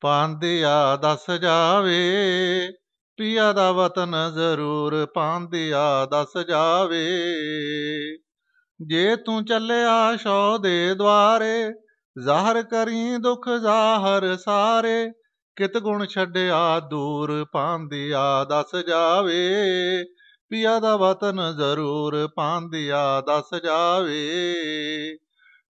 ਪਾਂਦਿਆ ਦੱਸ ਜਾਵੇ, ਪਿਆ ਦਾ ਵਤਨ ਜ਼ਰੂਰ ਪਾਂਦਿਆ ਦੱਸ ਜਾਵੇ। ਜੇ ਤੂੰ ਚੱਲਿਆ ਸ਼ੋ ਦੇ ਦਵਾਰੇ ਜ਼ਾਹਰ ਕਰੀ ਦੁੱਖ ਜ਼ਾਹਰ ਸਾਰੇ, ਕਿਤ ਗੁਣ ਛੱਡਿਆ ਦੂਰ ਪਾਂਦਿਆ ਦੱਸ ਜਾਵੇ। ਪਿਆ ਦਾ ਵਤਨ ਜ਼ਰੂਰ ਪਾਂਦਿਆ ਦੱਸ ਜਾਵੇ।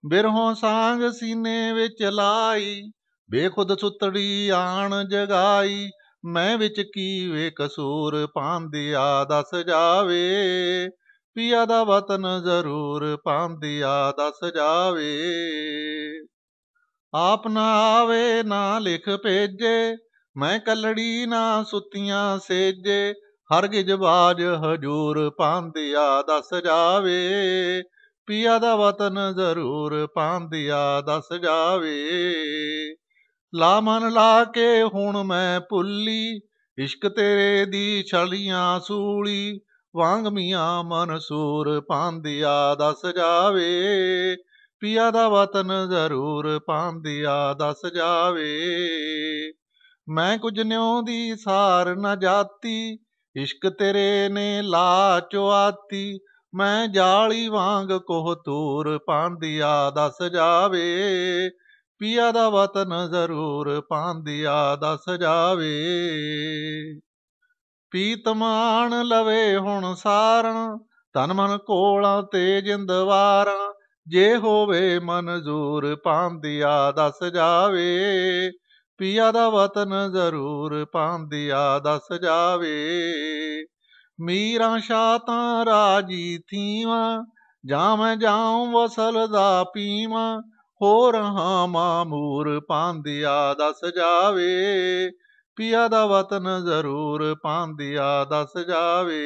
ਬਿਰਹੋਂ ਸਾਂਗ ਸੀਨੇ ਵਿੱਚ ਲਾਈ ਬੇਖੁਦ ਸੁਤੜੀ ਆਣ ਜਗਾਈ, ਮੈਂ ਵਿੱਚ ਕੀ ਵੇ ਕਸੂਰ ਪਾਂਦਿਆ ਦੱਸ ਜਾਵੇ। ਪਿਆ ਦਾ ਵਤਨ ਜ਼ਰੂਰ ਪਾਂਦਿਆ ਦੱਸ ਜਾਵੇ। ਆਪ ਨਾ ਆਵੇ, ਨਾ ਲਿਖ ਭੇਜੇ, ਮੈਂ ਕਲੜੀ ਨਾ ਸੁੱਤੀਆਂ ਸੇਜੇ। ਹਰਗਿਜ ਬਾਜ ਹਜੂਰ ਪਾਂਦਿਆ ਦੱਸ ਜਾਵੇ। ਪਿਆ ਦਾ ਵਤਨ ਜ਼ਰੂਰ ਪਾਂਦਿਆ ਦੱਸ ਜਾਵੇ। ਲਾ ਮਨ ਲਾ ਕੇ ਹੁਣ ਮੈਂ ਭੁੱਲੀ, ਇਸ਼ਕ ਤੇਰੇ ਦੀ ਛਲੀਆਂ ਸੂਲੀ, ਵਾਂਗ ਮੀਆਂ ਮਨਸੂਰ ਪਾਂਦਿਆ ਦੱਸ ਜਾਵੇ, ਪਿਆ ਦਾ ਵਤਨ ਜ਼ਰੂਰ ਪਾਂਦਿਆ ਦੱਸ ਜਾਵੇ। ਮੈਂ ਕੁਝ ਨਿਉ ਦੀ ਸਾਰ ਨਾ ਜਾਤੀ, ਇਸ਼ਕ ਤੇਰੇ ਨੇ ਲਾ ਚੁਆਤੀ, ਮੈਂ ਜਾਲੀ ਵਾਂਗ ਕੋਹ ਤੂਰ ਪਾਂਦਿਆ ਦੱਸ ਜਾਵੇ। ਪੀਆ ਦਾ ਵਤਨ ਜ਼ਰੂਰ ਪਾਂਦਿਆ ਦੱਸ ਜਾਵੇ। ਪੀਤ ਪੀਤਮਾਨ ਲਵੇ ਹੁਣ ਸਾਰਣ ਤਨ ਮਨ ਕੋਲਾਂ ਤੇ ਜਿੰਦਵਾਰਾਂ ਜੇ ਹੋਵੇ ਮਨਜ਼ੂਰ ਪਾਂਦਿਆ ਦੱਸ ਜਾਵੇ। ਪੀਆ ਦਾ ਵਤਨ ਜ਼ਰੂਰ ਪਾਂਦਿਆ ਦੱਸ ਜਾਵੇ। ਮੀਰਾਂ ਸ਼ਾਤਾਂ ਰਾਜੀ ਥੀਵਾਂ ਜਾਂ ਮੈਂ ਜਾਉ ਵਸਲ ਦਾ ਪੀਵਾਂ ਹੋ ਰਹਾ ਮਾਮੂਰ ਪਾਂਦਿਆ ਦੱਸ ਜਾਵੇ ਪਿਆ ਦਾ ਵਤਨ ਜ਼ਰੂਰ ਪਾਂਦਿਆ ਦੱਸ ਜਾਵੇ।